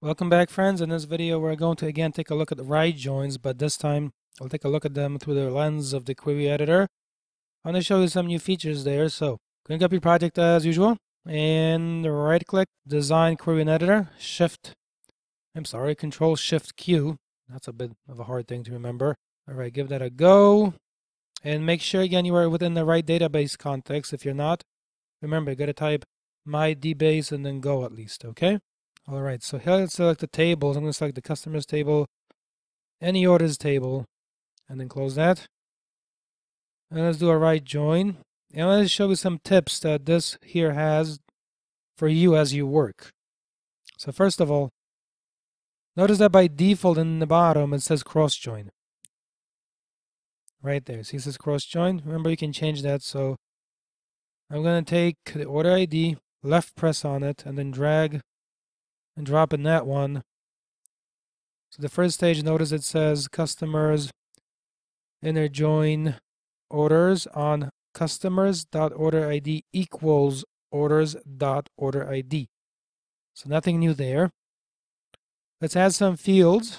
Welcome back friends. In this video we're going to again take a look at the right joins, but this time I'll take a look at them through the lens of the query editor. I'm going to show you some new features there. So clean up your project as usual and right click design query and editor shift I'm sorry control shift Q that's a bit of a hard thing to remember all right give that a go and make sure again you are within the right database context if you're not remember you got to type my dbase and then go at least okay all right, so here let's select the tables. I'm going to select the customers table, any orders table, and then close that. And let's do a right join. And let's show you some tips that this here has for you as you work. So first of all, notice that by default in the bottom it says cross join. Right there. See it says cross join. Remember you can change that. So I'm going to take the order ID, left press on it, and then drag and drop in that one. So the first stage, notice it says customers inner join orders on customers.order ID equals orders.order ID. So nothing new there. Let's add some fields.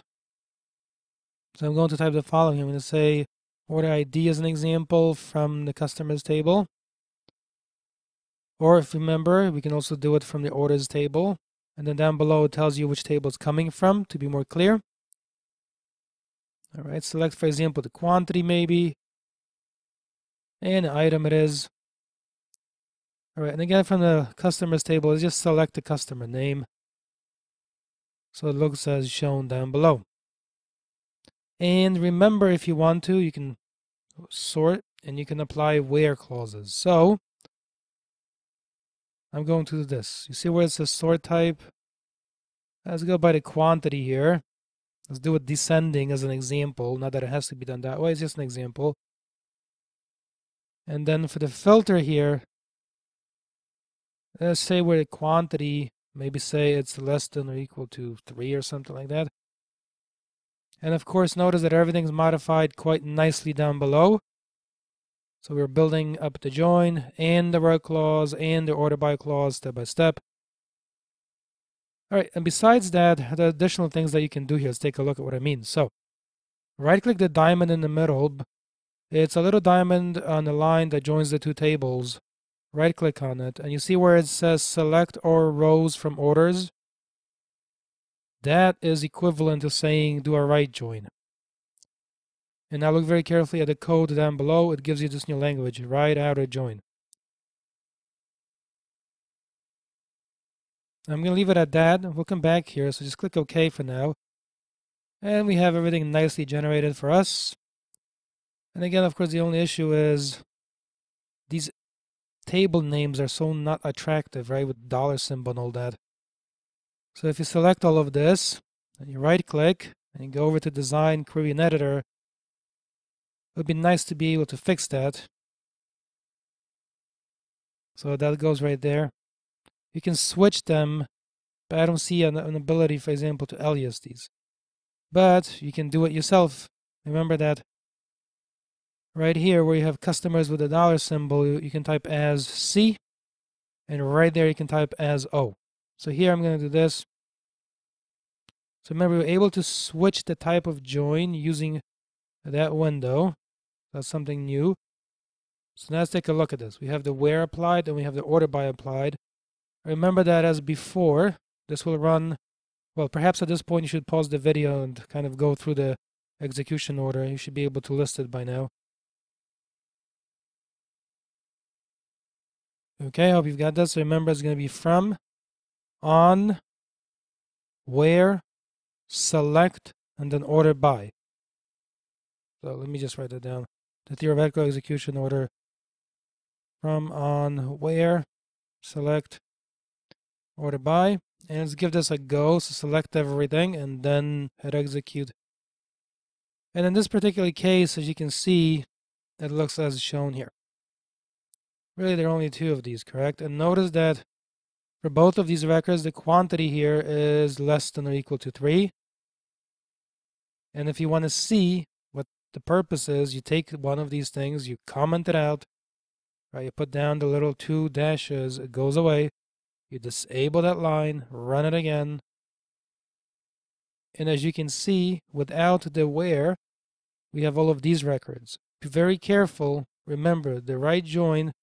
So I'm going to type the following. I'm going to say order ID as an example from the customers table. Or if you remember, we can also do it from the orders table. And then down below it tells you which table it's coming from to be more clear. All right, select, for example, the quantity maybe. And item it is. All right, and again from the customers table, just select the customer name. So it looks as shown down below. And remember, if you want to, you can sort and you can apply where clauses. So I'm going to do this. You see where it says sort type? Let's go by the quantity here. Let's do it descending as an example. Not that it has to be done that way, it's just an example. And then for the filter here, let's say where the quantity, maybe say it's less than or equal to 3 or something like that. And of course, notice that everything's modified quite nicely down below. So we're building up the join and the where clause and the order by clause step by step. All right, and besides that, the additional things that you can do here, let's take a look at what I mean. So right click the diamond in the middle. It's a little diamond on the line that joins the two tables. Right click on it and you see where it says select all rows from orders. That is equivalent to saying do a right join. And now look very carefully at the code down below. It gives you this new language, right outer join. I'm going to leave it at that. We'll come back here, so just click OK for now. And we have everything nicely generated for us. And again, of course, the only issue is these table names are so not attractive, right, with dollar symbol and all that. So if you select all of this, and you right click, and you go over to Design, Query, and Editor, it would be nice to be able to fix that. So that goes right there. You can switch them, but I don't see an, an ability, for example, to alias these. But you can do it yourself. Remember that right here where you have customers with a dollar symbol, you can type as C, and right there you can type as O. So here I'm going to do this. So remember, we're able to switch the type of join using that window. That's something new. So now let's take a look at this. We have the where applied and we have the order by applied. Remember that as before, this will run, well, perhaps at this point you should pause the video and kind of go through the execution order. You should be able to list it by now. Okay, I hope you've got this. Remember, it's going to be from, on, where, select, and then order by. So let me just write that down the theoretical execution order from on where, select, order by, and let's give this a go. So select everything and then hit execute. And in this particular case, as you can see, it looks as shown here. Really, there are only two of these, correct? And notice that for both of these records, the quantity here is less than or equal to 3. And if you want to see the purpose is you take one of these things, you comment it out, right? You put down the little two dashes, it goes away. You disable that line, run it again, And as you can see, without the where, we have all of these records. Be very careful. Remember, the right join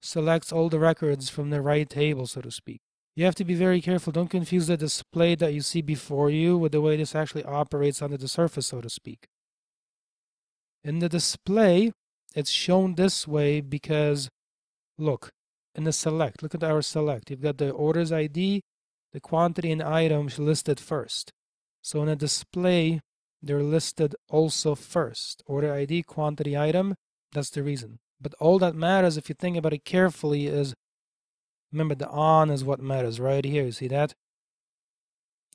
selects all the records from the right table, so to speak. You have to be very careful. Don't confuse the display that you see before you with the way this actually operates under the surface, so to speak. In the display, it's shown this way because, look, in the select, look at our select. You've got the orders ID, the quantity and items listed first. So in a display, they're listed also first. Order ID, quantity, item, that's the reason. But all that matters, if you think about it carefully, is remember the on is what matters right here. You see that?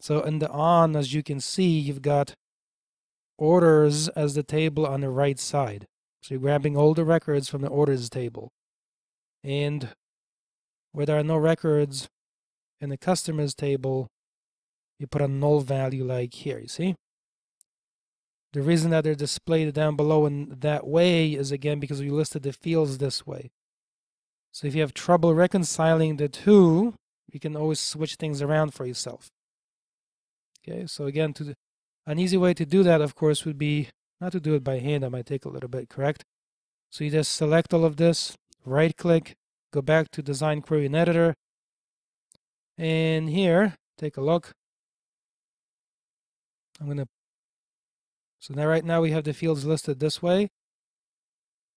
So in the on, as you can see, you've got orders as the table on the right side. So you're grabbing all the records from the orders table. And where there are no records in the customers table, you put a null value like here, you see? The reason that they're displayed down below in that way is again because we listed the fields this way. So if you have trouble reconciling the two, you can always switch things around for yourself. Okay, so again, to an easy way to do that, of course, would be not to do it by hand. That might take a little bit, correct? So you just select all of this, right click, go back to Design Query and Editor, and here, take a look. I'm going to so now right now we have the fields listed this way.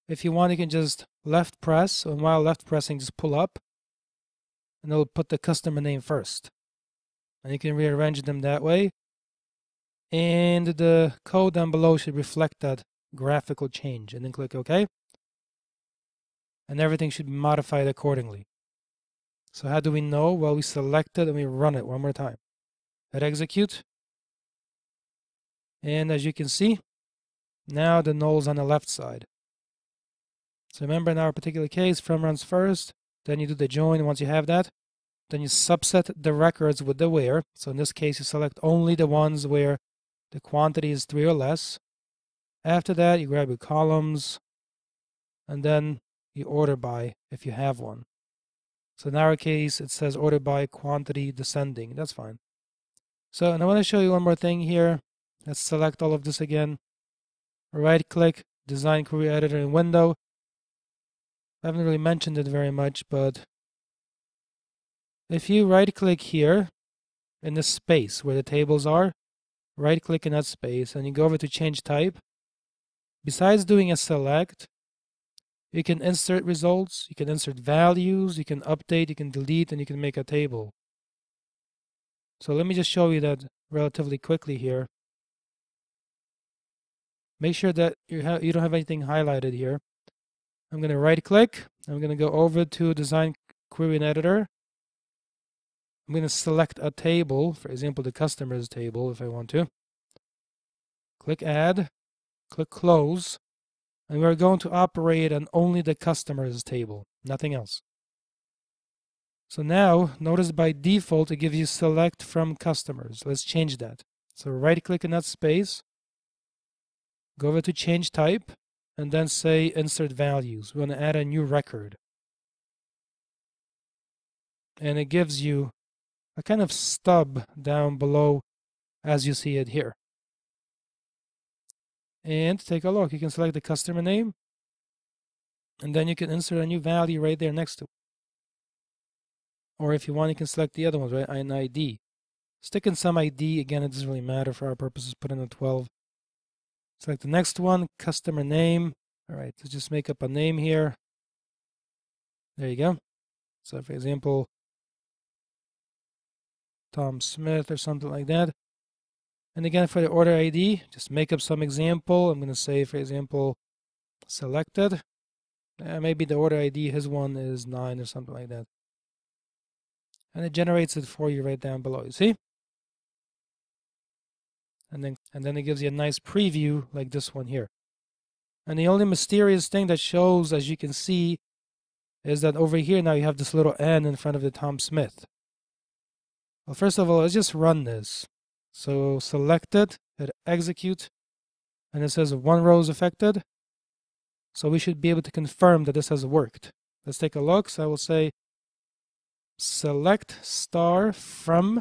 If you want, you can just left press, and while left pressing, just pull up, and it'll put the customer name first. And you can rearrange them that way. And the code down below should reflect that graphical change. And then click OK. And everything should be modified accordingly. So how do we know? Well, we select it and we run it one more time. Hit execute. And as you can see, now the null is on the left side. So remember in our particular case, from runs first, then you do the join once you have that. Then you subset the records with the where. So in this case, you select only the ones where the quantity is three or less. After that, you grab your columns, and then you order by if you have one. So in our case, it says order by quantity descending. That's fine. So, and I want to show you one more thing here. Let's select all of this again. Right click, Design Query Editor in Window. I haven't really mentioned it very much, but if you right click here in the space where the tables are, right click in that space and you go over to change type, besides doing a select, you can insert results, you can insert values, you can update, you can delete, and you can make a table. So let me just show you that relatively quickly here. Make sure that you, have, you don't have anything highlighted here. I'm going to right click. I'm going to go over to Design Query and Editor. I'm going to select a table, for example, the customers table if I want to. Click Add, click Close, and we're going to operate on only the customers table, nothing else. So now, notice by default it gives you select from customers. Let's change that. So right click in that space, Go over to change type and then say insert values. We want to add a new record. And it gives you a kind of stub down below as you see it here. And take a look. You can select the customer name and then you can insert a new value right there next to it. Or if you want, you can select the other ones, right? An ID. Stick in some ID. Again, it doesn't really matter for our purposes. Put in a 12. Select the next one, customer name. All right, let's just make up a name here. There you go. So for example, Tom Smith or something like that. And again, for the order ID, just make up some example. I'm going to say, for example, selected. Uh, maybe the order ID, his one is 9 or something like that. And it generates it for you right down below. You see? and then and then it gives you a nice preview like this one here. And the only mysterious thing that shows, as you can see, is that over here now you have this little N in front of the Tom Smith. Well, first of all, let's just run this. So select it, hit execute, and it says one row is affected. So we should be able to confirm that this has worked. Let's take a look. So I will say select star from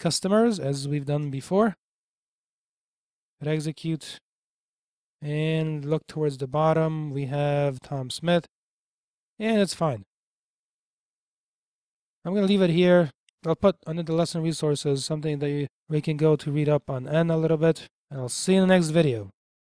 customers as we've done before. Hit execute and look towards the bottom. We have Tom Smith and it's fine. I'm going to leave it here. I'll put under the lesson resources something that we can go to read up on N a little bit. And I'll see you in the next video.